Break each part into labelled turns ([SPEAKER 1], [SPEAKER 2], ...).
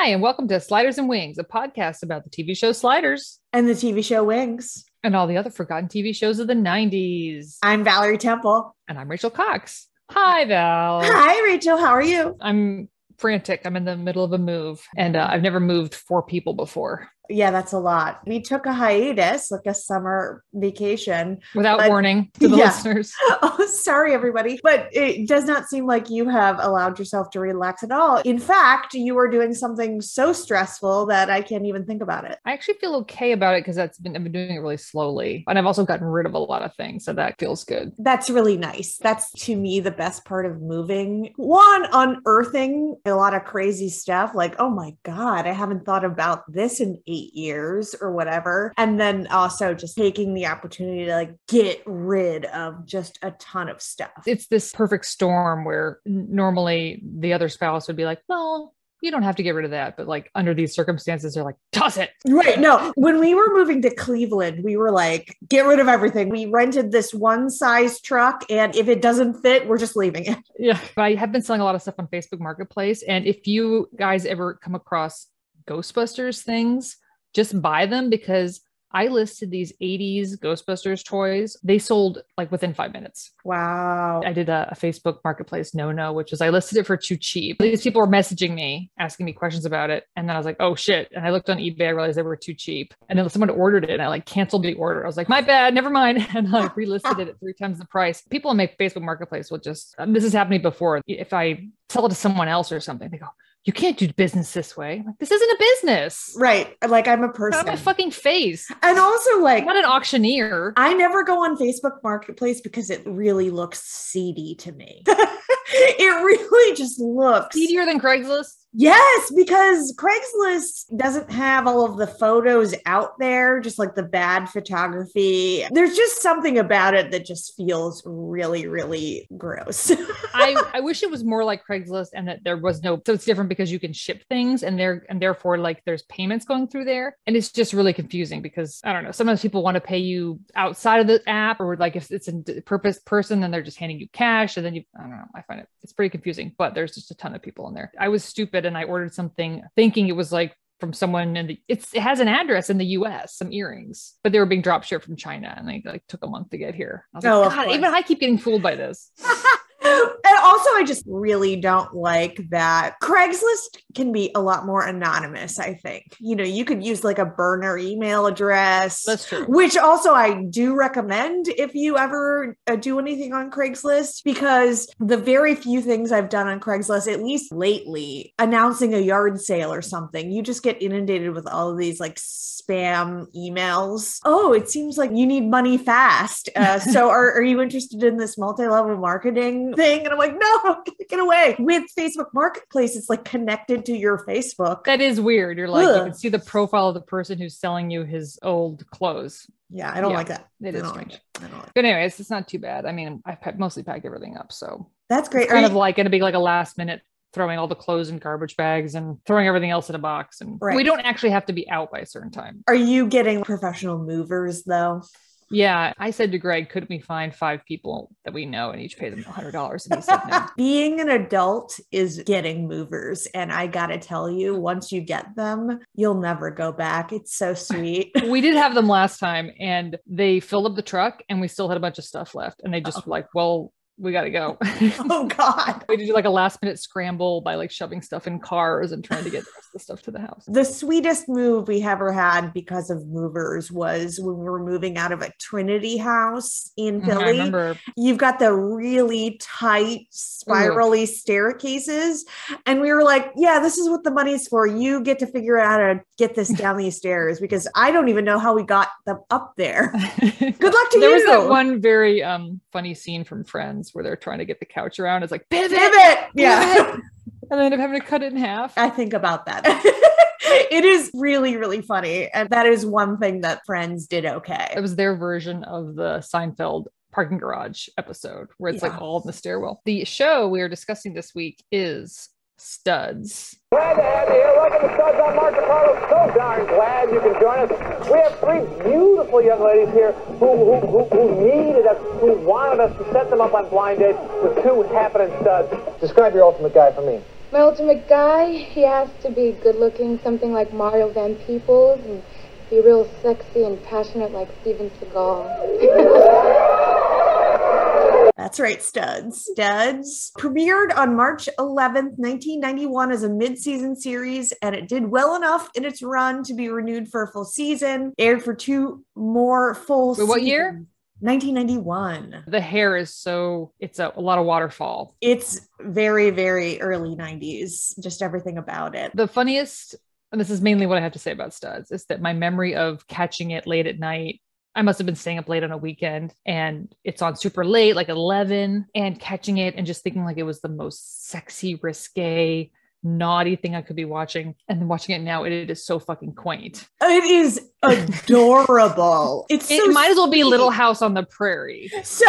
[SPEAKER 1] Hi, and welcome to Sliders and Wings, a podcast about the TV show Sliders
[SPEAKER 2] and the TV show Wings.
[SPEAKER 1] and all the other forgotten TV shows of the 90s.
[SPEAKER 2] I'm Valerie Temple.
[SPEAKER 1] And I'm Rachel Cox. Hi, Val.
[SPEAKER 2] Hi, Rachel. How are you?
[SPEAKER 1] I'm frantic. I'm in the middle of a move, and uh, I've never moved four people before
[SPEAKER 2] Yeah, that's a lot. We took a hiatus, like a summer vacation.
[SPEAKER 1] without
[SPEAKER 2] But-
[SPEAKER 1] warning to the
[SPEAKER 2] Yeah.
[SPEAKER 1] listeners.
[SPEAKER 2] Oh, sorry, everybody. But it does not seem like you have allowed yourself to relax at all. In fact, you are doing something so stressful that I can't even think about it.
[SPEAKER 1] I actually feel okay about it because that's been I've been doing it really slowly, and I've also gotten rid of a lot of things, so that feels good.
[SPEAKER 2] That's really nice. That's to me the best part of moving. One, unearthing a lot of crazy stuff like, oh my God, I haven't thought about this in eight years or whatever. And then also just taking the opportunity to like get rid of just a ton of stuff.
[SPEAKER 1] It's this perfect storm where normally the other spouse would be like, "Well, you don't have to get rid of that," but like under these circumstances, they're like, "Toss it."
[SPEAKER 2] Right. No, when we were moving to Cleveland, we were like, get rid of everything. We rented this one size truck, and if it doesn't fit, we're just leaving it.
[SPEAKER 1] Yeah. But I have been selling a lot of stuff on Facebook Marketplace. And if you guys ever come across Ghostbusters things, just buy them because I listed these 80s Ghostbusters toys. They sold like within five minutes.
[SPEAKER 2] Wow.
[SPEAKER 1] I did a, a Facebook Marketplace no no, which was I listed it for too cheap. These people were messaging me, asking me questions about it. And then I was like, oh shit. And I looked on eBay, I realized they were too cheap. And then someone ordered it and I like canceled the order. I was like, my bad, never mind. And I relisted it at three times the price. People in my Facebook Marketplace will just, um, this has happened to me before. If I sell it to someone else or something, they go, you can't do business this way. Like, this isn't a business.
[SPEAKER 2] Right. Like I'm a person.
[SPEAKER 1] of my fucking face.
[SPEAKER 2] and also, like,
[SPEAKER 1] I'm not an auctioneer.
[SPEAKER 2] I never go on Facebook Marketplace because it really looks seedy to me. it really just looks
[SPEAKER 1] Seedier than Craigslist.
[SPEAKER 2] Yes, because Craigslist doesn't have all of the photos out there, just like the bad photography. There's just something about it that just feels really, really gross.
[SPEAKER 1] I, I wish it was more like Craigslist and that there was no so it's different because you can ship things and there and therefore like there's payments going through there and it's just really confusing because I don't know sometimes people want to pay you outside of the app or like if it's a purpose person then they're just handing you cash and then you I don't know I find it it's pretty confusing but there's just a ton of people in there I was stupid and I ordered something thinking it was like from someone and it's it has an address in the US some earrings but they were being drop shipped from China and they like took a month to get here. I was
[SPEAKER 2] Oh, of
[SPEAKER 1] God, even I keep getting fooled by this
[SPEAKER 2] and also, I just really don't like that Craigslist can be a lot more anonymous. I think, you know, you could use like a burner email address.
[SPEAKER 1] that's true
[SPEAKER 2] Which also I do recommend if you ever uh, do anything on Craigslist, because the very few things I've done on Craigslist, at least lately, announcing a yard sale or something, you just get inundated with all of these like spam emails. Oh, it seems like you need money fast. Uh, so are, are you interested in this multi-level marketing thing? And I'm like, no, get away. With Facebook Marketplace, it's like connected to your Facebook.
[SPEAKER 1] That is weird. You're like, you can see the profile of the person who's selling you his old clothes.
[SPEAKER 2] Yeah, I don't
[SPEAKER 1] Yeah,
[SPEAKER 2] like that.
[SPEAKER 1] It
[SPEAKER 2] I
[SPEAKER 1] is
[SPEAKER 2] don't like
[SPEAKER 1] strange.
[SPEAKER 2] it. I don't like it.
[SPEAKER 1] But anyways, it's not too bad. I mean, I've mostly packed everything up. So
[SPEAKER 2] That's great.
[SPEAKER 1] it's
[SPEAKER 2] Are
[SPEAKER 1] kind
[SPEAKER 2] you-
[SPEAKER 1] like going to be like a last minute throwing all the clothes in garbage bags and throwing everything else in a box. And
[SPEAKER 2] Right.
[SPEAKER 1] we don't actually have to be out by a certain time.
[SPEAKER 2] Are you getting professional movers though?
[SPEAKER 1] Yeah. I said to Greg, could we find five people that we know and each pay them $100? And he said no.
[SPEAKER 2] Being an adult is getting movers. And I got to tell you, once you get them, you'll never go back. It's so sweet.
[SPEAKER 1] we did have them last time and they filled up the truck and we still had a bunch of stuff left. And they just oh. were like, well, we got to go.
[SPEAKER 2] oh, God.
[SPEAKER 1] we did do like a last minute scramble by like shoving stuff in cars and trying to get the rest of the stuff to the house.
[SPEAKER 2] The sweetest move we ever had because of movers was when we were moving out of a Trinity house in
[SPEAKER 1] Mhm, I
[SPEAKER 2] Philly.
[SPEAKER 1] remember
[SPEAKER 2] You've got the really tight, spirally staircases. And we were like, yeah, this is what the money's for. You get to figure out how to get this down these stairs because I don't even know how we got them up there. Good luck to
[SPEAKER 1] there
[SPEAKER 2] you.
[SPEAKER 1] was that one very um funny scene from Friends where they're trying to get the couch around. It's like pivot,
[SPEAKER 2] Pivot. Yeah.
[SPEAKER 1] and they end up having to cut it in half.
[SPEAKER 2] I think about that. it is really, really funny. And that is one thing that Friends did okay.
[SPEAKER 1] It was their version of the Seinfeld parking garage episode where it's
[SPEAKER 2] Yeah.
[SPEAKER 1] like all in the stairwell. The show we are discussing this week is Studs.
[SPEAKER 3] Glad to have you here. Welcome to Studs on Mark DeCarlo. So darn glad you can join us. We have three beautiful young ladies here who, who, who, who needed us, who wanted us to set them up on blind dates with two happening studs.
[SPEAKER 4] Describe your ultimate guy for me. My ultimate guy, he has to be good looking, something like Mario Van Peebles, and be real sexy and passionate like Steven Seagal.
[SPEAKER 2] That's right, Studs. Studs premiered on March 11th, 1991 as a mid-season series and it did well enough in its run to be renewed for a full season. Aired for two more full
[SPEAKER 1] Wait, what year?
[SPEAKER 2] 1991.
[SPEAKER 1] The hair is so it's a, a lot of waterfall.
[SPEAKER 2] It's very, very early 90s, just everything about it.
[SPEAKER 1] The funniest, and this is mainly what I have to say about studs, is that my memory of catching it late at night. I must have been staying up late on a weekend and it's on super late, like 11, and catching it and just thinking like it was the most sexy, risque, naughty thing I could be watching. And then watching it now, it, it is so fucking quaint.
[SPEAKER 2] It is adorable. It's
[SPEAKER 1] It
[SPEAKER 2] so
[SPEAKER 1] might as well be. Little House on the Prairie.
[SPEAKER 2] So,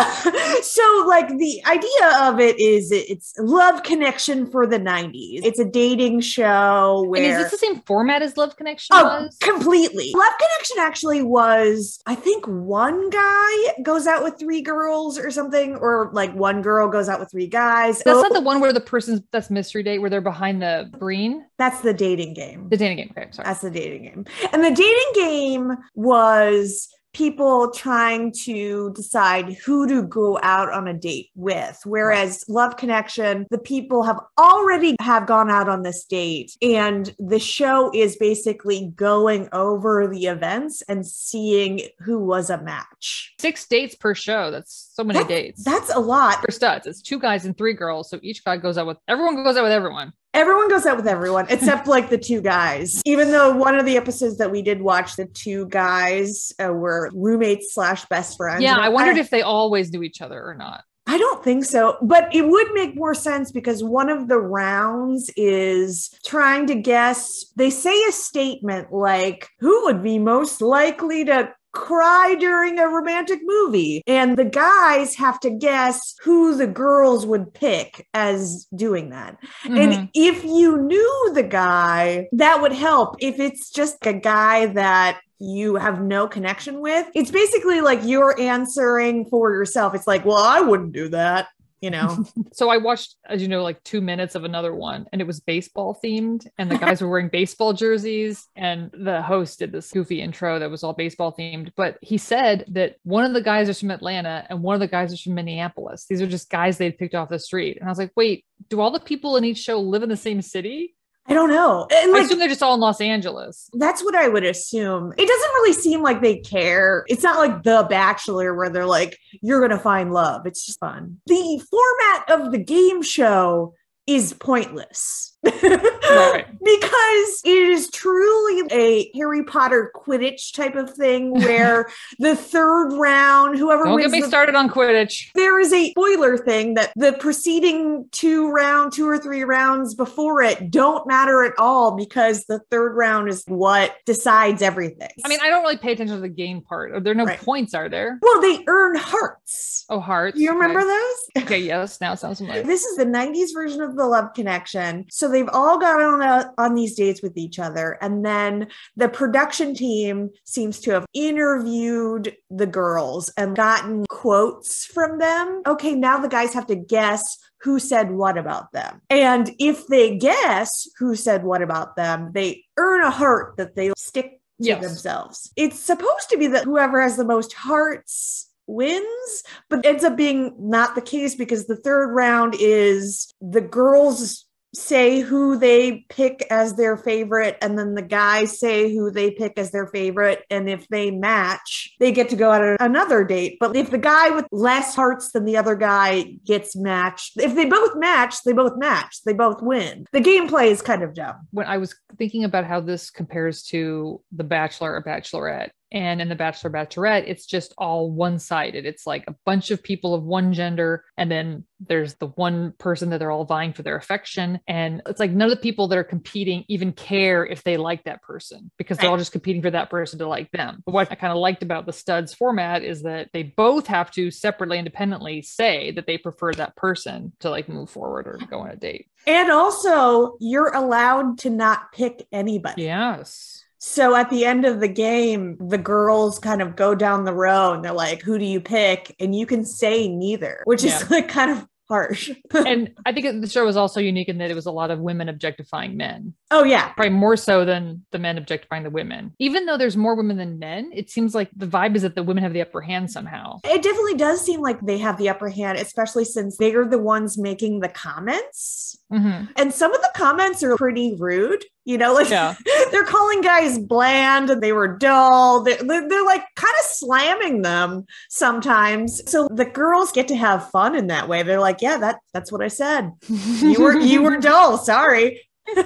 [SPEAKER 2] so like the idea of it is it's love connection for the 90s. It's a dating show
[SPEAKER 1] And
[SPEAKER 2] where
[SPEAKER 1] is this the same format as Love Connection
[SPEAKER 2] Oh,
[SPEAKER 1] was?
[SPEAKER 2] completely. Love Connection actually was, I think one guy goes out with three girls or something, or like one girl goes out with three guys.
[SPEAKER 1] That's
[SPEAKER 2] Oh,
[SPEAKER 1] not the one where the person's that's mystery date where they're behind the green.
[SPEAKER 2] that's the dating game.
[SPEAKER 1] The dating game. Okay, sorry.
[SPEAKER 2] That's the dating game. And the dating game was people trying to decide who to go out on a date with whereas love connection the people have already have gone out on this date and the show is basically going over the events and seeing who was a match
[SPEAKER 1] Six dates per show. That's so many
[SPEAKER 2] That's-
[SPEAKER 1] dates.
[SPEAKER 2] that's a lot
[SPEAKER 1] for studs. It's two guys and three girls. So each guy goes out with everyone goes out with everyone.
[SPEAKER 2] Everyone goes out with everyone except like the two guys. Even though one of the episodes that we did watch, the two guys uh, were roommates slash best friends.
[SPEAKER 1] yeah, I wondered if they always knew each other or not.
[SPEAKER 2] I don't think so, but it would make more sense because one of the rounds is trying to guess. They say a statement like, Who would be most likely to cry during a romantic movie? And the guys have to guess who the girls would pick as doing that.
[SPEAKER 1] Mhm.
[SPEAKER 2] And if you knew the guy, that would help. If it's just a guy that you have no connection with, it's basically like you're answering for yourself. It's like, well, I wouldn't do that, you know?
[SPEAKER 1] So I watched, as you know, like two minutes of another one, and it was baseball themed, and the guys were wearing baseball jerseys, and the host did this goofy intro that was all baseball themed. But he said that one of the guys is from Atlanta and one of the guys is from Minneapolis. These are just guys they'd picked off the street, and I was like, wait, do all the people in each show live in the same city?
[SPEAKER 2] I don't know. And
[SPEAKER 1] I assume they're just all in Los Angeles.
[SPEAKER 2] that's what I would assume. It doesn't really seem like they care. It's not like The Bachelor where they're like, you're going to find love. It's just fun. The format of the game show is pointless.
[SPEAKER 1] Right.
[SPEAKER 2] because it is truly a Harry Potter Quidditch type of thing where the third round, whoever
[SPEAKER 1] Don't get me
[SPEAKER 2] the-
[SPEAKER 1] started on Quidditch.
[SPEAKER 2] there is a spoiler thing that the preceding two round, two or three rounds before it don't matter at all because the third round is what decides everything.
[SPEAKER 1] I mean, I don't really pay attention to the game part. Are There are no
[SPEAKER 2] Right.
[SPEAKER 1] points, are there?
[SPEAKER 2] well, they earn hearts.
[SPEAKER 1] Oh, hearts.
[SPEAKER 2] You remember
[SPEAKER 1] okay.
[SPEAKER 2] those?
[SPEAKER 1] Okay, yes. Now it sounds familiar.
[SPEAKER 2] This is the 90s version of the love connection. So they've all gone on a, on these dates with each other and then the production team seems to have interviewed the girls and gotten quotes from them. Okay, now the guys have to guess who said what about them. And if they guess who said what about them, they earn a heart that they stick to
[SPEAKER 1] Yes.
[SPEAKER 2] themselves. It's supposed to be that whoever has the most hearts wins, but ends up being not the case because the third round is the girls say who they pick as their favorite and then the guys say who they pick as their favorite. And if they match they get to go on another date. But if the guy with less hearts than the other guy gets matched if they both match they both match they both win. The gameplay is kind of dumb.
[SPEAKER 1] When I was thinking about how this compares to The Bachelor or Bachelorette, and in The Bachelor Bachelorette, it's just all one sided. It's like a bunch of people of one gender, and then there's the one person that they're all vying for their affection. And it's like none of the people that are competing even care if they like that person because they're all just competing for that person to like them. But what I kind of liked about the studs format is that they both have to separately, independently say that they prefer that person to like move forward or go on a date.
[SPEAKER 2] and also you're allowed to not pick anybody
[SPEAKER 1] Yes.
[SPEAKER 2] So at the end of the game, the girls kind of go down the row and they're like, who do you pick? And you can say neither, which
[SPEAKER 1] Yeah.
[SPEAKER 2] is like kind of harsh.
[SPEAKER 1] and I think the show was also unique in that it was a lot of women objectifying men,
[SPEAKER 2] oh yeah.
[SPEAKER 1] probably more so than the men objectifying the women. Even though there's more women than men, it seems like the vibe is that the women have the upper hand somehow.
[SPEAKER 2] It definitely does seem like they have the upper hand, especially since they are the ones making the comments.
[SPEAKER 1] Mhm.
[SPEAKER 2] And some of the comments are pretty rude. You know, like
[SPEAKER 1] Yeah.
[SPEAKER 2] they're calling guys bland and they were dull. They're, they're, they're like kind of slamming them sometimes. So the girls get to have fun in that way. They're like, yeah, that that's what I said. You were you were dull. Sorry.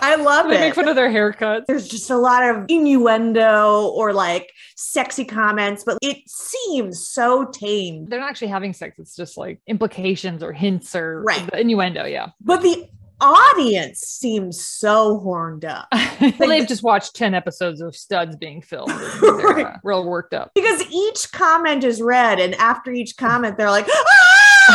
[SPEAKER 2] I love
[SPEAKER 1] They
[SPEAKER 2] it
[SPEAKER 1] make fun of their haircuts.
[SPEAKER 2] there's just a lot of innuendo or like sexy comments, but it seems so tame.
[SPEAKER 1] They're not actually having sex. It's just like implications or hints or
[SPEAKER 2] Right.
[SPEAKER 1] innuendo. Yeah.
[SPEAKER 2] But the audience seems so horned up
[SPEAKER 1] well, they've just watched 10 episodes of studs being filmed.
[SPEAKER 2] Right.
[SPEAKER 1] uh, real worked up.
[SPEAKER 2] because each comment is read, and after each comment, they're like,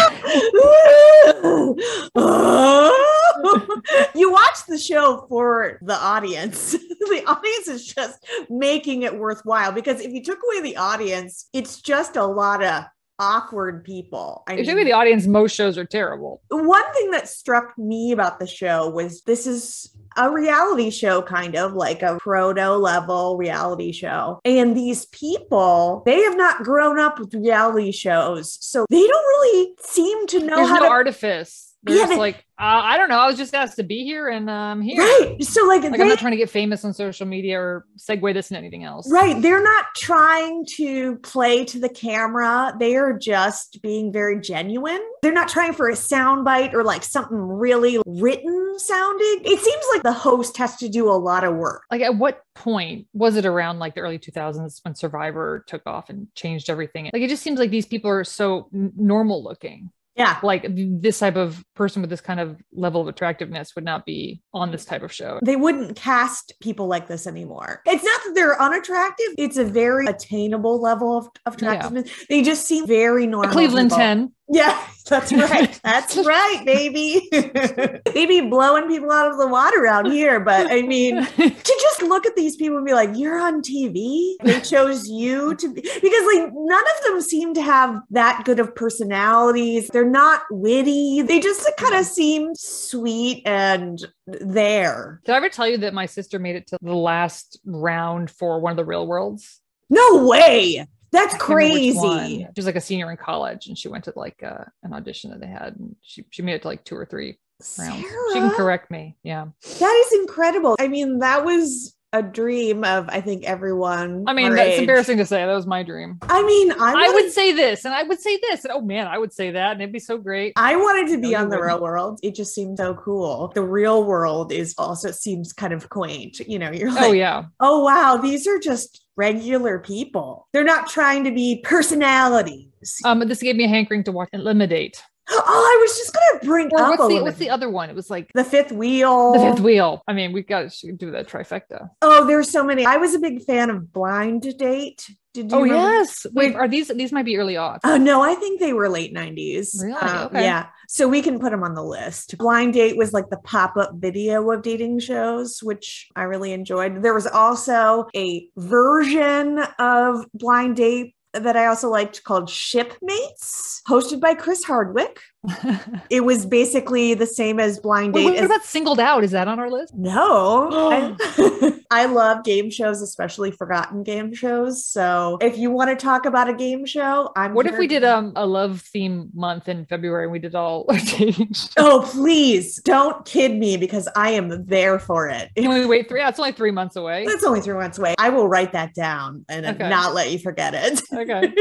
[SPEAKER 2] "Ah!" you watch the show for the audience. the audience is just making it worthwhile because if you took away the audience, it's just a lot of awkward people. I
[SPEAKER 1] If you the audience, most shows are terrible.
[SPEAKER 2] one thing that struck me about the show was this is a reality show kind of like a proto level reality show and these people they have not grown up with reality shows so they don't really seem to know
[SPEAKER 1] There's
[SPEAKER 2] how
[SPEAKER 1] no
[SPEAKER 2] to
[SPEAKER 1] artifice. They're
[SPEAKER 2] Yeah,
[SPEAKER 1] just
[SPEAKER 2] they-
[SPEAKER 1] like, uh, I don't know. I was just asked to be here and I'm um here.
[SPEAKER 2] right so like,
[SPEAKER 1] Like
[SPEAKER 2] they,
[SPEAKER 1] I'm not trying to get famous on social media or segue this into anything else.
[SPEAKER 2] right they're not trying to play to the camera they are just being very genuine they're not trying for a soundbite or like something really written sounding it seems like the host has to do a lot of work
[SPEAKER 1] Like at what point was it around like the early 2000s when Survivor took off and changed everything? Like it just seems like these people are so normal looking.
[SPEAKER 2] Yeah
[SPEAKER 1] Like this type of person with this kind of level of attractiveness would not be on this type of show.
[SPEAKER 2] they wouldn't cast people like this anymore. It's not that they're unattractive, it's a very attainable level of, of
[SPEAKER 1] Yeah.
[SPEAKER 2] attractiveness. They just seem very
[SPEAKER 1] A
[SPEAKER 2] normal.
[SPEAKER 1] Cleveland
[SPEAKER 2] people.
[SPEAKER 1] 10.
[SPEAKER 2] Yeah, that's right. That's right, baby. they be blowing people out of the water out here. But I mean, to just look at these people and be like, you're on TV. They chose you to be because like none of them seem to have that good of personalities. They're not witty. They just kind of seem sweet and there.
[SPEAKER 1] Did I ever tell you that my sister made it to the last round for one of the real worlds?
[SPEAKER 2] No way. That's
[SPEAKER 1] I can't remember which
[SPEAKER 2] crazy.
[SPEAKER 1] She was like a senior in college and she went to like uh, an audition that they had and she, she made it to like two or three rounds. She can correct me. Yeah.
[SPEAKER 2] that is incredible. I mean, that was a dream of I think everyone.
[SPEAKER 1] I mean, that's
[SPEAKER 2] age.
[SPEAKER 1] embarrassing to say. That was my dream.
[SPEAKER 2] I mean, I,
[SPEAKER 1] I would say this and I would say this. And oh man, I would say that. And it'd be so great.
[SPEAKER 2] I wanted to be on the real world. It just seemed so cool. The real world is also seems kind of quaint. You know, you're like,
[SPEAKER 1] Oh yeah.
[SPEAKER 2] oh wow, these are just regular people. They're not trying to be personalities.
[SPEAKER 1] Um, this gave me a hankering to watch Elimidate.
[SPEAKER 2] Oh, I was just gonna bring
[SPEAKER 1] Or
[SPEAKER 2] up
[SPEAKER 1] what's the what's the other one? It was like
[SPEAKER 2] the fifth wheel.
[SPEAKER 1] the fifth wheel. I mean, we got to do that trifecta.
[SPEAKER 2] Oh, there's so many. I was a big fan of Blind Date. Did you
[SPEAKER 1] Oh
[SPEAKER 2] remember?
[SPEAKER 1] yes. Wait,
[SPEAKER 2] Wait.
[SPEAKER 1] are these these might be early odds?
[SPEAKER 2] Oh no, I think they were late 90s.
[SPEAKER 1] Really?
[SPEAKER 2] Um,
[SPEAKER 1] Okay.
[SPEAKER 2] Yeah. So we can put them on the list. Blind Date was like the pop-up video of dating shows, which I really enjoyed. There was also a version of Blind Date that I also liked called Shipmates, hosted by Chris Hardwick. It was basically the same as Blind
[SPEAKER 1] Wait,
[SPEAKER 2] Date.
[SPEAKER 1] what
[SPEAKER 2] as-
[SPEAKER 1] about singled out? Is that on our list?
[SPEAKER 2] no, I, I love game shows, especially forgotten game shows. So if you want to talk about a game show, I'm.
[SPEAKER 1] What if we did um a love theme month in February and we did all our dating shows?
[SPEAKER 2] Oh, please don't kid me because I am there for it.
[SPEAKER 1] Can we wait three? Yeah, it's only three months away.
[SPEAKER 2] It's only three months away. I will write that down and
[SPEAKER 1] Okay.
[SPEAKER 2] not let you forget it.
[SPEAKER 1] Okay.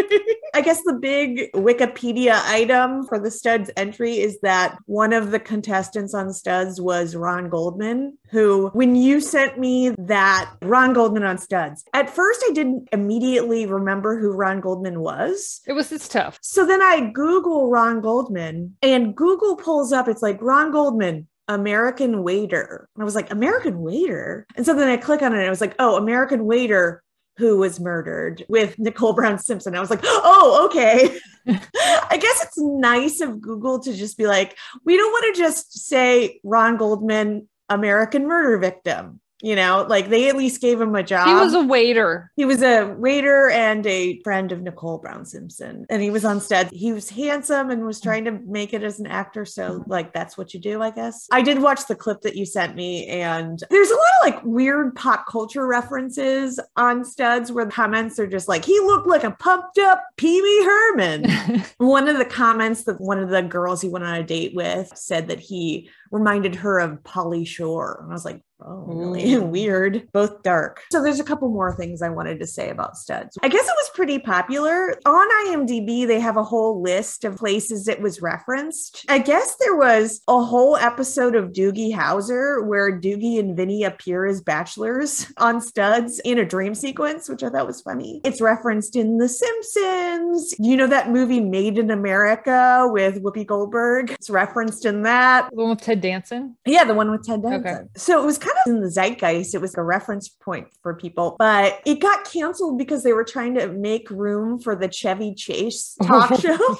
[SPEAKER 2] I guess the big Wikipedia item for the Studs entry is that one of the contestants on Studs was Ron Goldman, who, when you sent me that Ron Goldman on Studs, at first I didn't immediately remember who Ron Goldman was.
[SPEAKER 1] It was it's tough.
[SPEAKER 2] So then I Google Ron Goldman and Google pulls up, it's like Ron Goldman, American waiter. And I was like, American waiter? And so then I click on it and it was like, oh, American waiter who was murdered with Nicole Brown Simpson. I was like, oh, okay. I guess it's nice of Google to just be like, we don't want to just say Ron Goldman, American murder victim. You know, like they at least gave him a job.
[SPEAKER 1] He was a waiter.
[SPEAKER 2] He was a waiter and a friend of Nicole Brown Simpson. And he was on stage. He was handsome and was trying to make it as an actor. So, like, that's what you do, I guess. I did watch the clip that you sent me, and there's a lot of like weird pop culture references on studs where the comments are just like, he looked like a pumped up Pee Wee Herman. one of the comments that one of the girls he went on a date with said that he reminded her of Pauly Shore. And I was like, Oh, really
[SPEAKER 1] mm-hmm.
[SPEAKER 2] weird. Both dark. So there's a couple more things I wanted to say about studs. I guess it was pretty popular. On IMDb, they have a whole list of places it was referenced. I guess there was a whole episode of Doogie Howser where Doogie and Vinny appear as bachelors on studs in a dream sequence, which I thought was funny. It's referenced in The Simpsons. You know that movie Made in America with Whoopi Goldberg? It's referenced in that.
[SPEAKER 1] The one with Ted Danson.
[SPEAKER 2] Yeah, the one with Ted
[SPEAKER 1] Okay.
[SPEAKER 2] Danson. So it was kind of in the zeitgeist. It was a reference point for people, but it got canceled because they were trying to make room for the Chevy Chase talk show,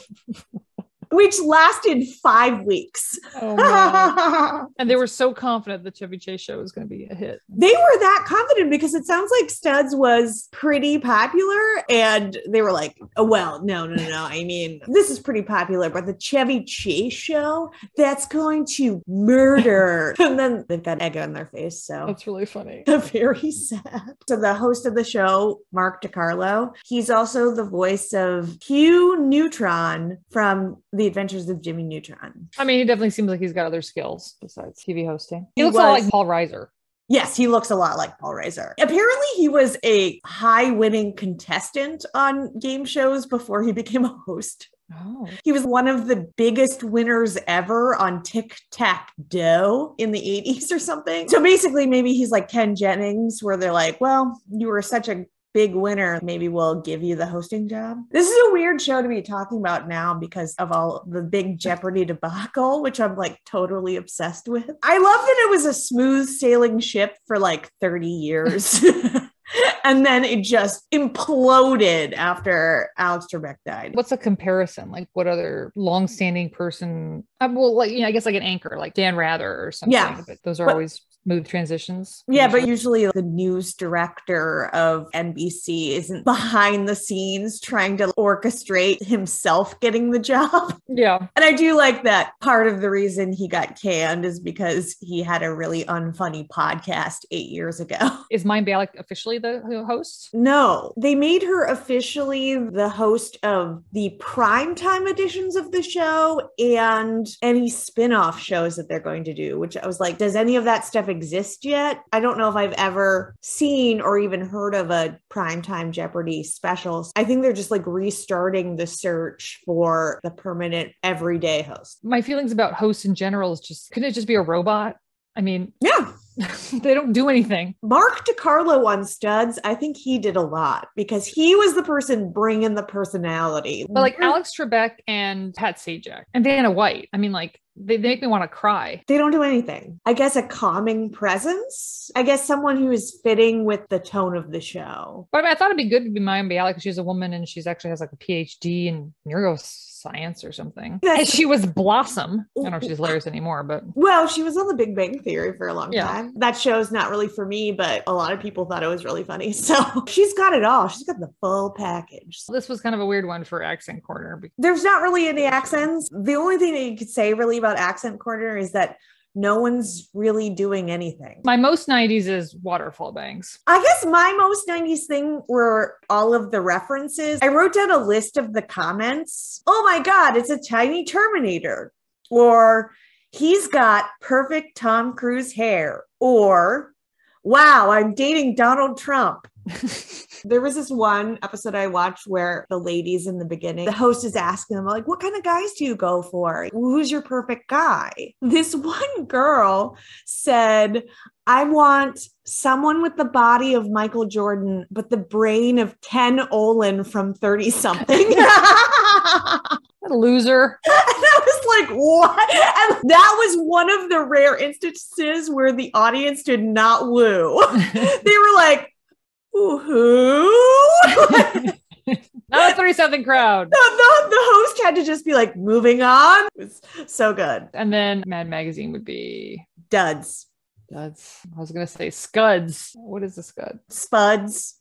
[SPEAKER 2] which lasted five weeks.
[SPEAKER 1] Oh, and they were so confident the Chevy Chase show was going to be a hit.
[SPEAKER 2] they were that confident because it sounds like Studs was pretty popular and they were like, oh, well, no, no, no, no. I mean, this is pretty popular, but the Chevy Chase show, that's going to murder. and then they've got egg on their face. So
[SPEAKER 1] That's really funny.
[SPEAKER 2] very sad. So the host of the show, Mark DeCarlo, he's also the voice of Hugh Neutron from The Adventures of Jimmy Neutron.
[SPEAKER 1] I mean, he definitely seems like he's got other skills besides TV hosting. He,
[SPEAKER 2] He
[SPEAKER 1] looks a lot like Paul Reiser.
[SPEAKER 2] Yes, he looks a lot like Paul Reiser. Apparently, he was a high winning contestant on game shows before he became a host.
[SPEAKER 1] Oh,
[SPEAKER 2] He was one of the biggest winners ever on Tic Tac Dough in the 80s or something. So basically, maybe he's like Ken Jennings, where they're like, well, you were such a big winner. Maybe we'll give you the hosting job. This is a weird show to be talking about now because of all the big Jeopardy debacle, which I'm like totally obsessed with. I love that it was a smooth sailing ship for like 30 years. and then it just imploded after Alex Trebek died.
[SPEAKER 1] what's a comparison? Like, what other long-standing person? Uh, well, like you know, I guess like an anchor, like Dan Rather or something.
[SPEAKER 2] Yeah.
[SPEAKER 1] but those are
[SPEAKER 2] But-
[SPEAKER 1] always smooth transitions.
[SPEAKER 2] Yeah, but
[SPEAKER 1] usually.
[SPEAKER 2] the news director of NBC isn't behind the scenes trying to orchestrate himself getting the job.
[SPEAKER 1] yeah,
[SPEAKER 2] And I do like that part of the reason he got canned is because he had a really unfunny podcast eight years ago.
[SPEAKER 1] is Mayim Bialik officially the the host?
[SPEAKER 2] No, they made her officially the host of the primetime editions of the show and any spin off shows that they're going to do, which I was like, does any of that stuff exist yet? I don't know if I've ever seen or even heard of a primetime Jeopardy special. I think they're just like restarting the search for the permanent everyday host.
[SPEAKER 1] My feelings about hosts in general is just couldn't it just be a robot? I mean,
[SPEAKER 2] Yeah.
[SPEAKER 1] they don't do anything.
[SPEAKER 2] Mark DeCarlo on Studs, I think he did a lot because he was the person bringing the personality.
[SPEAKER 1] But like Alex Trebek and Pat Sajak and Vanna White, I mean, like they, make me want to cry.
[SPEAKER 2] They don't do anything. I guess a calming presence. I guess someone who is fitting with the tone of the show.
[SPEAKER 1] But I, mean, I thought it'd be good to be Mayim Bialik because she's a woman and she's actually has like a PhD in neuroscience or something.
[SPEAKER 2] That's-
[SPEAKER 1] And she was Blossom. I don't know if she's hilarious anymore, but
[SPEAKER 2] Well, she was on the Big Bang Theory for a long
[SPEAKER 1] Yeah.
[SPEAKER 2] time. That show's not really for me, but a lot of people thought it was really funny. So she's got it all. She's got the full package.
[SPEAKER 1] this was kind of a weird one for Accent Corner. because-
[SPEAKER 2] There's not really any accents. The only thing that you could say really about Accent Corner is that no one's really doing anything.
[SPEAKER 1] My most 90s is Waterfall Bangs.
[SPEAKER 2] I guess my most 90s thing were all of the references. I wrote down a list of the comments. Oh my God, it's a tiny Terminator. Or he's got perfect Tom Cruise hair. Or wow, I'm dating Donald Trump. There was this one episode I watched where the ladies in the beginning, the host is asking them, like, what kind of guys do you go for? Who's your perfect guy? This one girl said, I want someone with the body of Michael Jordan, but the brain of Ken Olin from 30 something.
[SPEAKER 1] Loser.
[SPEAKER 2] And I was like, what? And that was one of the rare instances where the audience did not woo. they were like, "Ooh, who?
[SPEAKER 1] Not a 30 something crowd.
[SPEAKER 2] the, the, the host had to just be like, moving on. It was so good.
[SPEAKER 1] And then Mad Magazine would be
[SPEAKER 2] Duds.
[SPEAKER 1] Duds. I was gonna say scuds. What is a scud?
[SPEAKER 2] Spuds.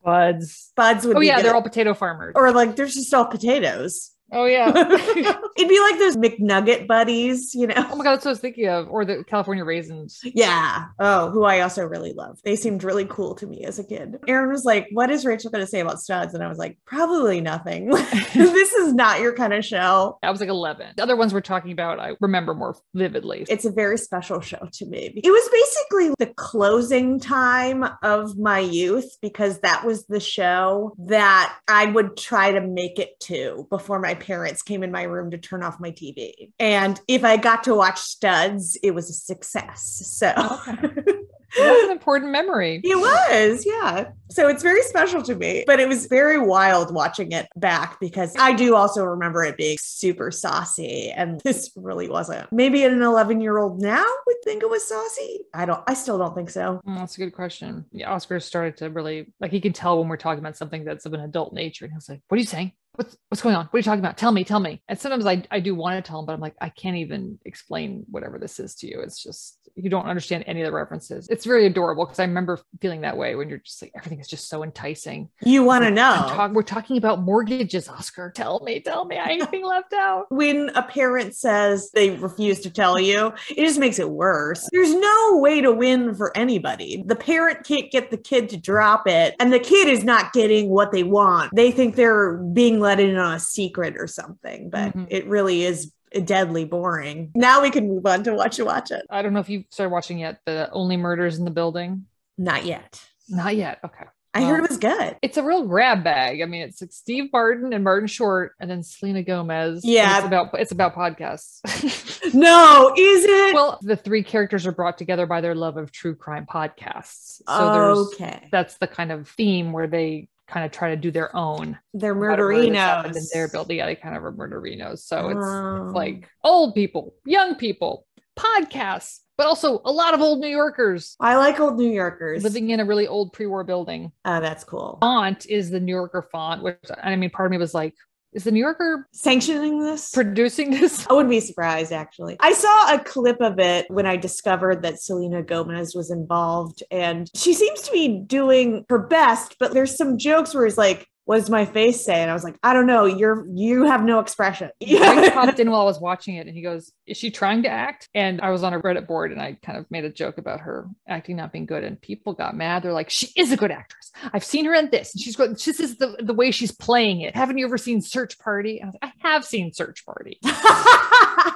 [SPEAKER 1] Spuds.
[SPEAKER 2] Spuds would
[SPEAKER 1] Oh
[SPEAKER 2] be
[SPEAKER 1] yeah,
[SPEAKER 2] good.
[SPEAKER 1] they're all potato farmers.
[SPEAKER 2] or like there's just all potatoes.
[SPEAKER 1] Oh yeah.
[SPEAKER 2] It'd be like those McNugget buddies, you know?
[SPEAKER 1] oh my god, that's what I was thinking of. Or the California raisins.
[SPEAKER 2] Yeah. Oh, who I also really love. They seemed really cool to me as a kid. Aaron was like, What is Rachel going to say about studs? And I was like, Probably nothing. this is not your kind of show.
[SPEAKER 1] I was like 11. The other ones we're talking about, I remember more vividly.
[SPEAKER 2] It's a very special show to me. It was basically the closing time of my youth because that was the show that I would try to make it to before my parents came in my room to turn off my TV. And if I got to watch studs, it was a success. So
[SPEAKER 1] Okay. That's an important memory.
[SPEAKER 2] It was, yeah. So it's very special to me, but it was very wild watching it back because I do also remember it being super saucy, and this really wasn't. Maybe an 11 year old now would think it was saucy. I don't, I still don't think so.
[SPEAKER 1] Mm, that's a good question. Yeah, Oscar started to really like he can tell when we're talking about something that's of an adult nature. And he was like, What are you saying? What's what's going on? What are you talking about? Tell me, tell me. And sometimes I, I do want to tell him, but I'm like, I can't even explain whatever this is to you. It's just you don't understand any of the references. It's very adorable because I remember feeling that way when you're just like everything is just so enticing.
[SPEAKER 2] You want to know.
[SPEAKER 1] talk- we're talking about mortgages, Oscar. Tell me, tell me. Anything left out?
[SPEAKER 2] when a parent says they refuse to tell you, it just makes it worse. There's no way to win for anybody. The parent can't get the kid to drop it, and the kid is not getting what they want. They think they're being let in on a secret or something, but
[SPEAKER 1] Mhm.
[SPEAKER 2] it really is deadly boring. Now we can move on to watch It watch it.
[SPEAKER 1] I don't know if you started watching yet. The Only Murders in the Building.
[SPEAKER 2] Not yet.
[SPEAKER 1] Not yet. Okay.
[SPEAKER 2] I heard it was good.
[SPEAKER 1] it's a real grab bag. I mean, it's like Steve Martin and Martin Short, and then Selena Gomez.
[SPEAKER 2] Yeah.
[SPEAKER 1] it's about it's about podcasts.
[SPEAKER 2] No, is it?
[SPEAKER 1] well, the three characters are brought together by their love of true crime podcasts. So there's
[SPEAKER 2] okay.
[SPEAKER 1] that's the kind of theme where they kind of try to do their own.
[SPEAKER 2] They're
[SPEAKER 1] whatever that's happened
[SPEAKER 2] murderinos.
[SPEAKER 1] in their building. Yeah, they kind of are murderinos. So it's
[SPEAKER 2] Oh.
[SPEAKER 1] it's like old people, young people, podcasts, but also a lot of old New Yorkers
[SPEAKER 2] I like old New Yorkers.
[SPEAKER 1] living in a really old pre-war building.
[SPEAKER 2] oh, that's cool.
[SPEAKER 1] Font is the New Yorker font, which I mean, part of me was like, is the New Yorker
[SPEAKER 2] Sanctioning this?
[SPEAKER 1] producing this?
[SPEAKER 2] I wouldn't be surprised, actually. I saw a clip of it when I discovered that Selena Gomez was involved, and she seems to be doing her best, but there's some jokes where it's like, what does my face say? And I was like, I don't know. You're you have no expression.
[SPEAKER 1] Greg popped in while I was watching it and he goes, Is she trying to act? And I was on a Reddit board and I kind of made a joke about her acting not being good. And people got mad. They're like, She is a good actress. I've seen her in this. And she's good. This is the, the way she's playing it. Haven't you ever seen Search Party? And I, was like, I have seen Search Party.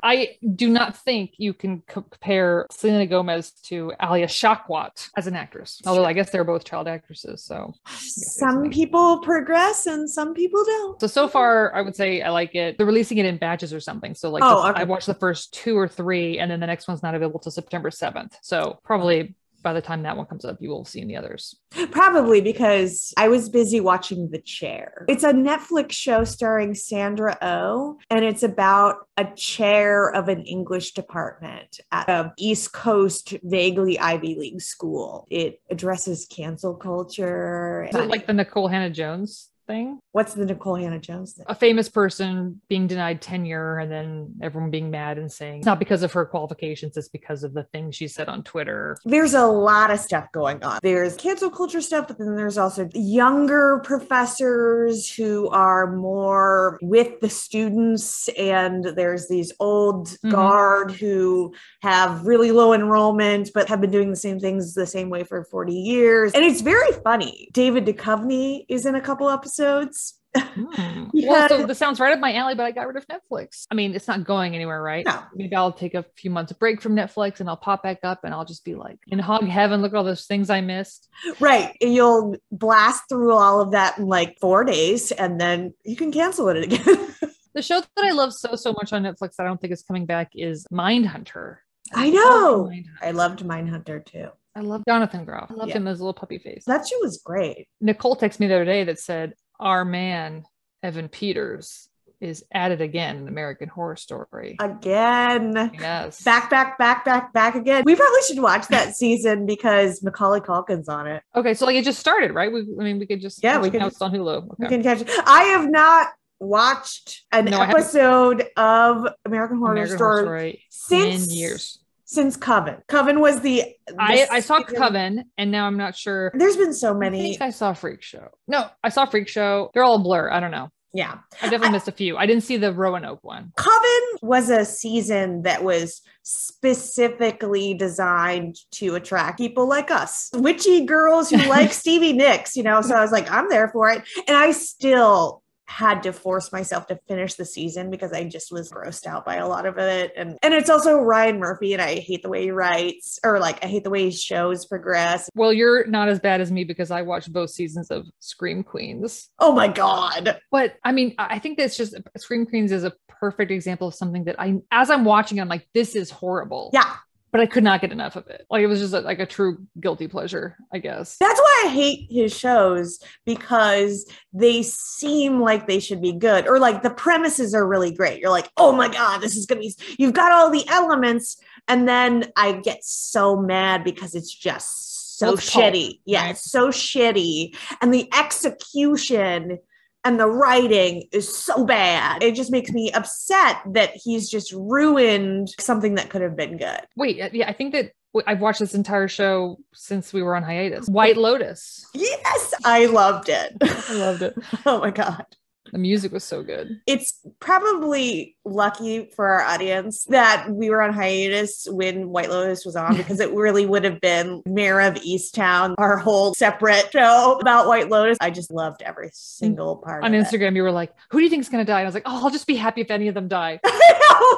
[SPEAKER 1] I do not think you can co- compare Selena Gomez to Alia Shawkat as an actress. Although I guess they're both child actresses. So
[SPEAKER 2] some people progress and some people don't.
[SPEAKER 1] So so far, I would say I like it. They're releasing it in batches or something. So like,
[SPEAKER 2] Oh,
[SPEAKER 1] the-
[SPEAKER 2] okay.
[SPEAKER 1] I watched the first two or three, and then the next one's not available till September seventh. So probably by the time that one comes up, you will have seen the others.
[SPEAKER 2] Probably because I was busy watching The Chair. It's a Netflix show starring Sandra Oh, and it's about a chair of an English department at a East Coast, vaguely Ivy League school. It addresses cancel culture.
[SPEAKER 1] Is it like the Nikole Hannah-Jones thing?
[SPEAKER 2] What's the Nikole Hannah-Jones thing?
[SPEAKER 1] A famous person being denied tenure, and then everyone being mad and saying it's not because of her qualifications, it's because of the things she said on Twitter.
[SPEAKER 2] There's a lot of stuff going on. There's cancel culture stuff, but then there's also younger professors who are more with the students. And there's these old
[SPEAKER 1] Mhm.
[SPEAKER 2] guard who have really low enrollment, but have been doing the same things the same way for 40 years. And it's very funny. David Duchovny is in a couple episodes.
[SPEAKER 1] Hmm.
[SPEAKER 2] Yeah.
[SPEAKER 1] Well, so this sounds right up my alley, but I got rid of Netflix. I mean, it's not going anywhere, right?
[SPEAKER 2] No.
[SPEAKER 1] Maybe I'll take a few months break from Netflix and I'll pop back up and I'll just be like in hog heaven. Look at all those things I missed.
[SPEAKER 2] Right. And You'll blast through all of that in like four days and then you can cancel it again.
[SPEAKER 1] The show that I love so so much on Netflix that I don't think is coming back is Mindhunter.
[SPEAKER 2] I
[SPEAKER 1] love
[SPEAKER 2] know.
[SPEAKER 1] Mindhunter.
[SPEAKER 2] I loved Mindhunter too.
[SPEAKER 1] I love Jonathan Groff. I loved
[SPEAKER 2] Yeah.
[SPEAKER 1] him as a little puppy face.
[SPEAKER 2] That show was great.
[SPEAKER 1] Nicole texted me the other day that said our man Evan Peters is at it again in American Horror Story.
[SPEAKER 2] Again.
[SPEAKER 1] yes.
[SPEAKER 2] Back, back, back, back, back again. We probably should watch that season because Macaulay Culkin's on it.
[SPEAKER 1] Okay, so like it just started, right? We, I mean, we could just
[SPEAKER 2] Yeah, we could
[SPEAKER 1] it's on Hulu. Okay.
[SPEAKER 2] can catch it. I have not watched an
[SPEAKER 1] No,
[SPEAKER 2] episode of American Horror
[SPEAKER 1] American
[SPEAKER 2] Story
[SPEAKER 1] Horror Story
[SPEAKER 2] since
[SPEAKER 1] in years.
[SPEAKER 2] Since Coven. Coven was the.
[SPEAKER 1] I, I saw Coven, and now I'm not sure.
[SPEAKER 2] There's been so
[SPEAKER 1] I
[SPEAKER 2] many.
[SPEAKER 1] think I saw Freak Show. No, I saw Freak Show. They're all a blur. I don't know.
[SPEAKER 2] Yeah.
[SPEAKER 1] I definitely missed a few. I didn't see the Roanoke one.
[SPEAKER 2] Coven was a season that was specifically designed to attract people like us, witchy girls who like Stevie Nicks, you know. So I was like, I'm there for it. And I still had to force myself to finish the season because I just was grossed out by a lot of it. And and it's also Ryan Murphy, and I hate the way he writes, or like I hate the way his shows progress.
[SPEAKER 1] Well, you're not as bad as me because I watched both seasons of Scream Queens.
[SPEAKER 2] Oh my god.
[SPEAKER 1] But I mean, I I think that's just Scream Queens is a perfect example of something that I, as I'm watching, I'm like, this is horrible.
[SPEAKER 2] Yeah.
[SPEAKER 1] But I could not get enough of it. Like it was just a, like a true guilty pleasure, I guess.
[SPEAKER 2] That's why I hate his shows because they seem like they should be good or like the premises are really great. You're like, oh my God, this is going to be, you've got all the elements. And then I get so mad because it's just so
[SPEAKER 1] Well, it's pulp,
[SPEAKER 2] shitty. Yeah,
[SPEAKER 1] right?
[SPEAKER 2] it's so shitty. And the execution and the writing is so bad. It just makes me upset that he's just ruined something that could have been good.
[SPEAKER 1] Wait, uh, yeah, I think that I've watched this entire show since we were on hiatus. White Lotus.
[SPEAKER 2] Yes, I loved it.
[SPEAKER 1] I loved it.
[SPEAKER 2] oh my God.
[SPEAKER 1] The music was so good.
[SPEAKER 2] it's probably lucky for our audience that we were on hiatus when White Lotus was on because it really would have been Mare of Easttown, our whole separate show about White Lotus. I just loved every single part
[SPEAKER 1] On
[SPEAKER 2] of it.
[SPEAKER 1] Instagram, you were like, "Who do you think is going to die?" And I was like, "Oh, I'll just be happy if any of them die.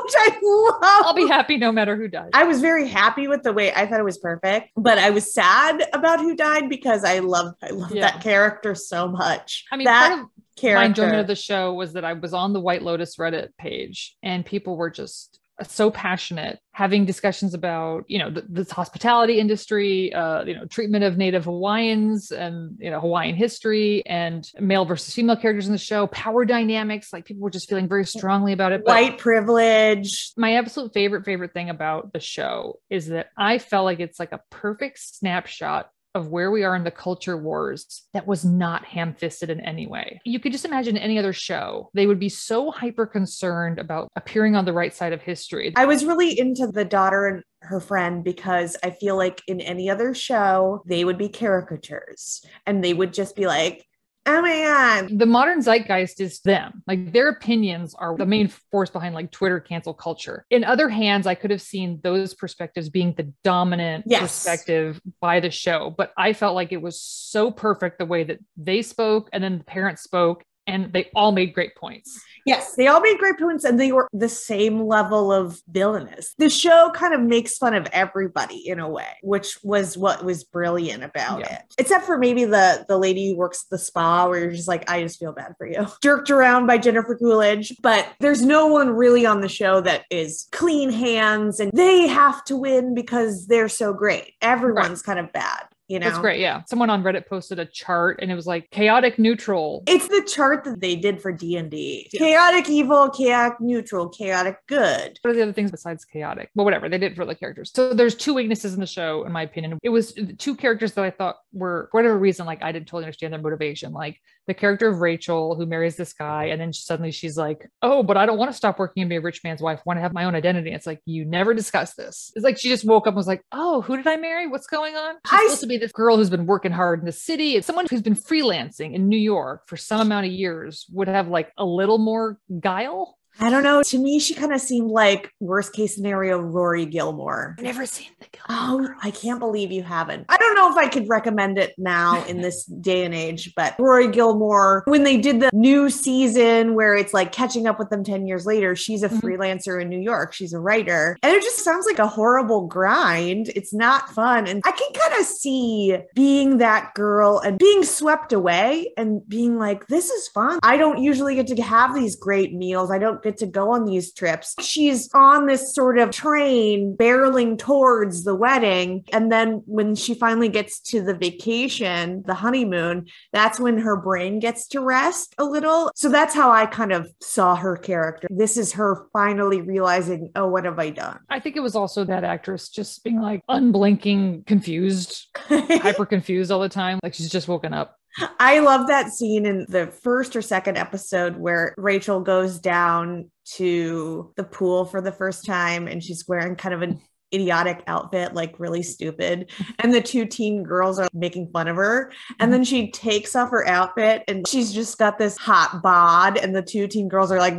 [SPEAKER 2] Which I love.
[SPEAKER 1] I'll be happy no matter who dies."
[SPEAKER 2] I was very happy with the way I thought it was perfect, but I was sad about who died because I love I love
[SPEAKER 1] Yeah.
[SPEAKER 2] that character so much.
[SPEAKER 1] I mean,
[SPEAKER 2] that
[SPEAKER 1] part of
[SPEAKER 2] character.
[SPEAKER 1] my enjoyment of the show was that I was on the White Lotus Reddit page and people were just so passionate having discussions about you know the, this hospitality industry uh you know treatment of native hawaiians and you know hawaiian history and male versus female characters in the show power dynamics like people were just feeling very strongly about it
[SPEAKER 2] white privilege.
[SPEAKER 1] my absolute favorite favorite thing about the show is that i felt like it's like a perfect snapshot of where we are in the culture wars that was not ham-fisted in any way. You could just imagine any other show. They would be so hyper concerned about appearing on the right side of history.
[SPEAKER 2] I was really into the daughter and her friend because I feel like in any other show, they would be caricatures and they would just be like, oh my God.
[SPEAKER 1] the modern zeitgeist is them. Like their opinions are the main force behind like Twitter cancel culture. In other hands, I could have seen those perspectives being the dominant
[SPEAKER 2] Yes.
[SPEAKER 1] perspective by the show, but I felt like it was so perfect the way that they spoke and then the parents spoke and they all made great points.
[SPEAKER 2] Yes, they all made great points and they were the same level of villainous. The show kind of makes fun of everybody in a way, which was what was brilliant about
[SPEAKER 1] Yeah.
[SPEAKER 2] it. Except for maybe the the lady who works at the spa where you're just like, I just feel bad for you. Jerked around by Jennifer Coolidge, but there's no one really on the show that is clean hands and they have to win because they're so great. Everyone's kind of bad, you know.
[SPEAKER 1] That's great. Yeah. Someone on Reddit posted a chart and it was like chaotic neutral.
[SPEAKER 2] It's the chart that they did for D&D.
[SPEAKER 1] Yeah.
[SPEAKER 2] Chaotic evil, chaotic neutral, chaotic good.
[SPEAKER 1] What are the other things besides chaotic? Well, whatever they did for the characters. So there's two weaknesses in the show, in my opinion. It was uh, two characters that I thought were, for whatever reason, like I didn't totally understand their motivation. Like the character of Rachel, who marries this guy, and then suddenly she's like, "Oh, but I don't want to stop working and be a rich man's wife. I want to have my own identity." It's like you never discussed this. It's like she just woke up and was like, "Oh, who did I marry? What's going on?" She's
[SPEAKER 2] I
[SPEAKER 1] supposed to be this girl who's been working hard in the city. It's someone who's been freelancing in New York for some amount of years would have like a little more guile.
[SPEAKER 2] I don't know. To me, she kind of seemed like worst case scenario Rory Gilmore.
[SPEAKER 1] I've never seen the
[SPEAKER 2] Oh, I can't believe you haven't. I don't know if I could recommend it now in this day and age, but Rory Gilmore, when they did the new season where it's like catching up with them 10 years later, she's a
[SPEAKER 1] Mhm.
[SPEAKER 2] freelancer in New York. She's a writer. And it just sounds like a horrible grind. It's not fun. And I can kind of see being that girl and being swept away and being like, this is fun. I don't usually get to have these great meals. I don't get to go on these trips. She's on this sort of train barreling towards the wedding. And then when she finally gets to the vacation, the honeymoon, that's when her brain gets to rest a little. So that's how I kind of saw her character. This is her finally realizing, oh, what have I done?
[SPEAKER 1] I think it was also that actress just being like unblinking, confused, hyper confused all the time. Like she's just woken up.
[SPEAKER 2] I love that scene in the first or second episode where Rachel goes down to the pool for the first time and she's wearing kind of an idiotic outfit, like really stupid. And the two teen girls are making fun of her. And then she takes off her outfit and she's just got this hot bod. And the two teen girls are like,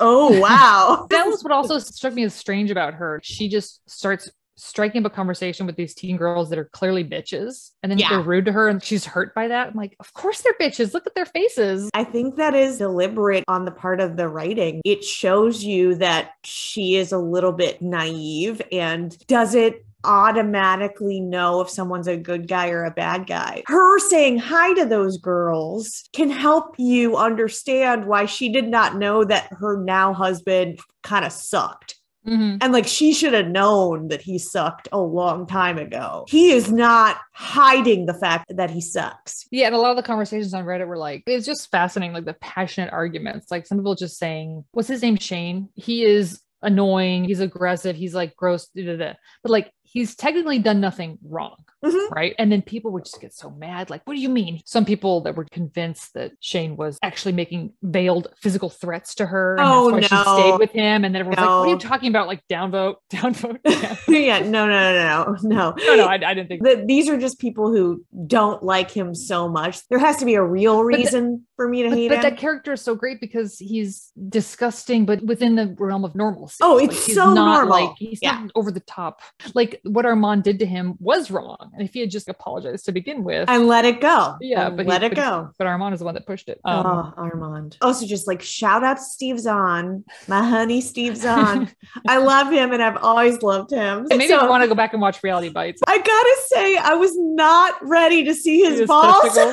[SPEAKER 2] oh, wow.
[SPEAKER 1] that was what also struck me as strange about her. She just starts striking up a conversation with these teen girls that are clearly bitches and then
[SPEAKER 2] Yeah.
[SPEAKER 1] they're rude to her and she's hurt by that. I'm like, of course they're bitches. Look at their faces.
[SPEAKER 2] I think that is deliberate on the part of the writing. It shows you that she is a little bit naive and doesn't automatically know if someone's a good guy or a bad guy. Her saying hi to those girls can help you understand why she did not know that her now husband kind of sucked.
[SPEAKER 1] Mhm.
[SPEAKER 2] And like she should have known that he sucked a long time ago. He is not hiding the fact that he sucks.
[SPEAKER 1] Yeah, and a lot of the conversations on Reddit were like, it's just fascinating, like the passionate arguments. Like some people just saying, what's his name? Shane. He is annoying. He's aggressive. He's like gross. Da, da. But like he's technically done nothing wrong.
[SPEAKER 2] Mhm.
[SPEAKER 1] Right. And then people would just get so mad. Like, what do you mean? Some people that were convinced that Shane was actually making veiled physical threats to her. And
[SPEAKER 2] Oh, no.
[SPEAKER 1] she stayed with him. And then everyone's like, what are you talking about? Like downvote, downvote. Yeah.
[SPEAKER 2] yeah, no, no, no, no, no.
[SPEAKER 1] no, no, I, I didn't think
[SPEAKER 2] Th- these are just people who don't like him so much. There has to be a real
[SPEAKER 1] the-
[SPEAKER 2] reason for me to
[SPEAKER 1] But,
[SPEAKER 2] hate
[SPEAKER 1] but
[SPEAKER 2] him.
[SPEAKER 1] But that character is so great because he's disgusting, but within the realm of normalcy.
[SPEAKER 2] Oh,
[SPEAKER 1] Like,
[SPEAKER 2] it's
[SPEAKER 1] he's
[SPEAKER 2] so normal.
[SPEAKER 1] Like he's
[SPEAKER 2] Yeah.
[SPEAKER 1] not over the top. Like what Armand did to him was wrong, and if he had just apologized to begin with,
[SPEAKER 2] and let it go.
[SPEAKER 1] yeah, but he-
[SPEAKER 2] let it
[SPEAKER 1] but-
[SPEAKER 2] go.
[SPEAKER 1] But Armand is the one that pushed it. Um,
[SPEAKER 2] oh, Armand. Also, just like shout out to Steve Zahn, my honey, Steve Zahn. I love him and I've always loved him.
[SPEAKER 1] and maybe
[SPEAKER 2] So,
[SPEAKER 1] I want to go back and watch Reality Bites.
[SPEAKER 2] I gotta say, I was not ready to see his,
[SPEAKER 1] His
[SPEAKER 2] balls.
[SPEAKER 1] so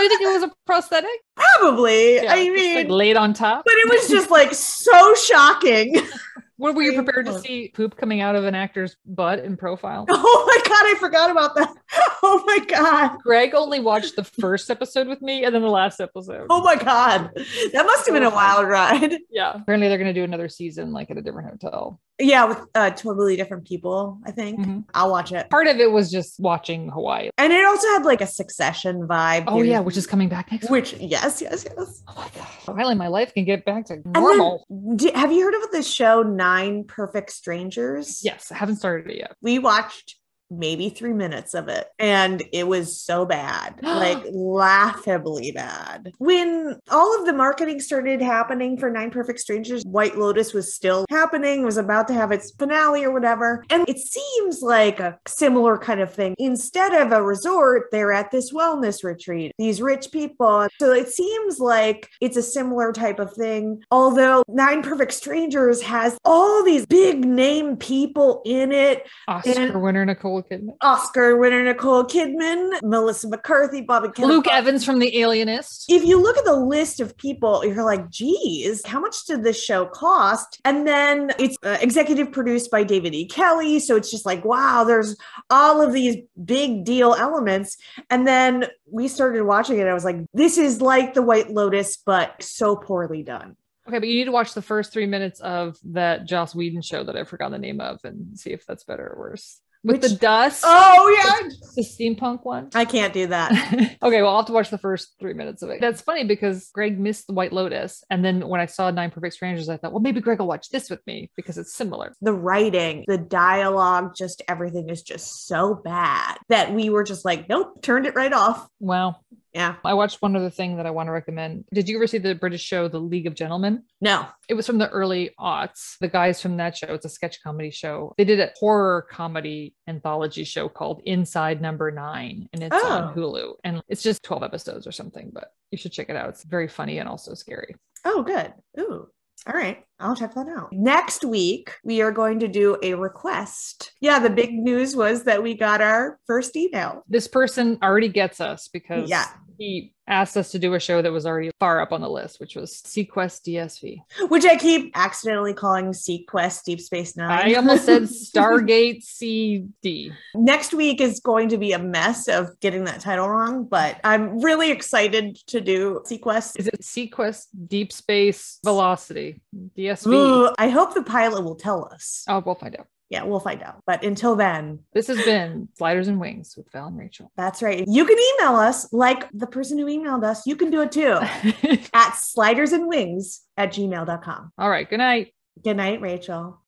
[SPEAKER 1] you think it was a prosthetic?
[SPEAKER 2] Probably.
[SPEAKER 1] Yeah,
[SPEAKER 2] I mean,
[SPEAKER 1] like laid on top.
[SPEAKER 2] but it was just like so shocking.
[SPEAKER 1] What were you prepared to see poop coming out of an actor's butt in profile?
[SPEAKER 2] Oh my god, I forgot about that. Oh my god.
[SPEAKER 1] Greg only watched the first episode with me and then the last episode.
[SPEAKER 2] Oh my god. That must have been a wild ride.
[SPEAKER 1] Yeah. Apparently they're going to do another season like at a different hotel.
[SPEAKER 2] Yeah, with uh, totally different people, I think.
[SPEAKER 1] Mhm.
[SPEAKER 2] I'll watch it.
[SPEAKER 1] Part of it was just watching Hawaii.
[SPEAKER 2] And it also had like a succession vibe.
[SPEAKER 1] Oh yeah, which is coming back next week.
[SPEAKER 2] which yes, yes, yes.
[SPEAKER 1] Oh my god. Finally my life can get back to
[SPEAKER 2] And then,
[SPEAKER 1] normal.
[SPEAKER 2] have you heard of the show Nine Perfect Strangers?
[SPEAKER 1] yes, I haven't started it yet.
[SPEAKER 2] We watched maybe three minutes of it and it was so bad like laughably bad. When all of the marketing started happening for nine perfect strangers white lotus was still happening was about to have its finale or whatever and it seems like a similar kind of thing. Instead of a resort they're at this wellness retreat these rich people. So it seems like it's a similar type of thing although nine perfect strangers has all these big name people in it.
[SPEAKER 1] Oscar
[SPEAKER 2] And-
[SPEAKER 1] winner Nicole Kidman.
[SPEAKER 2] Oscar winner Nicole Kidman, Melissa McCarthy, Bobby Kennedy.
[SPEAKER 1] Luke Evans from The Alienist.
[SPEAKER 2] If you look at the list of people, you're like, geez, how much did this show cost? And then it's uh, executive produced by David E. Kelley. So it's just like, wow, there's all of these big deal elements. And then we started watching it. I was like, this is like the White Lotus, but so poorly done.
[SPEAKER 1] Okay, but you need to watch the first three minutes of that Joss Whedon show that I forgot the name of and see if that's better or worse. With the dust,
[SPEAKER 2] Oh, yeah.
[SPEAKER 1] the steampunk one.
[SPEAKER 2] I can't do that.
[SPEAKER 1] okay, well, I'll have to watch the first three minutes of it. That's funny because Greg missed the White Lotus. And then when I saw Nine Perfect Strangers, I thought, well, maybe Greg will watch this with me because it's similar.
[SPEAKER 2] the writing, the dialogue, just everything is just so bad that we were just like, nope, turned it right off.
[SPEAKER 1] Wow.
[SPEAKER 2] Yeah.
[SPEAKER 1] I watched one other thing that I want to recommend. Did you ever see the British show, The League of Gentlemen?
[SPEAKER 2] No.
[SPEAKER 1] It was from the early aughts. The guys from that show, it's a sketch comedy show. They did a horror comedy anthology show called Inside Number Nine, and it's on
[SPEAKER 2] Oh.
[SPEAKER 1] Hulu. And it's just 12 episodes or something, but you should check it out. It's very funny and also scary.
[SPEAKER 2] Oh, good. Ooh. All right. I'll check that out. Next week, we are going to do a request. Yeah, the big news was that we got our first email.
[SPEAKER 1] This person already gets us because
[SPEAKER 2] Yeah.
[SPEAKER 1] he asked us to do a show that was already far up on the list, which was seaQuest DSV.
[SPEAKER 2] which I keep accidentally calling seaQuest Deep Space Nine.
[SPEAKER 1] I almost said Stargate CD.
[SPEAKER 2] Next week is going to be a mess of getting that title wrong, but I'm really excited to do seaQuest.
[SPEAKER 1] Is it seaQuest Deep Space Velocity? DSV.
[SPEAKER 2] Ooh, I hope the pilot will tell us.
[SPEAKER 1] Oh, we'll find out.
[SPEAKER 2] Yeah, we'll find out. But until then,
[SPEAKER 1] This has been Sliders and Wings with Val and Rachel.
[SPEAKER 2] that's right. You can email us like the person who emailed us. You can do it too at slidersandwings at gmail.com.
[SPEAKER 1] All right. Good night.
[SPEAKER 2] Good night, Rachel.